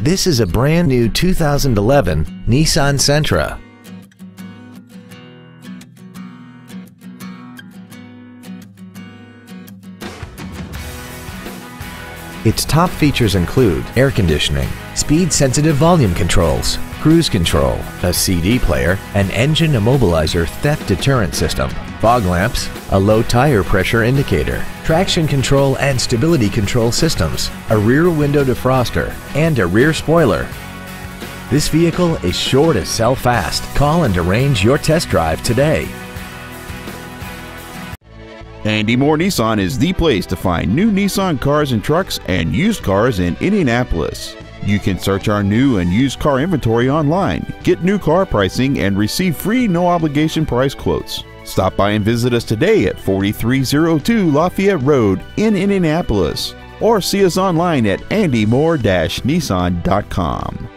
This is a brand new 2011 Nissan Sentra. Its top features include air conditioning, speed-sensitive volume controls, cruise control, a CD player, an engine immobilizer theft deterrent system, fog lamps, a low tire pressure indicator, traction control and stability control systems, a rear window defroster, and a rear spoiler. This vehicle is sure to sell fast. Call and arrange your test drive today. Andy Mohr Nissan is the place to find new Nissan cars and trucks and used cars in Indianapolis. You can search our new and used car inventory online, get new car pricing, and receive free no obligation price quotes. Stop by and visit us today at 4302 Lafayette Road in Indianapolis or see us online at andymohr-nissan.com.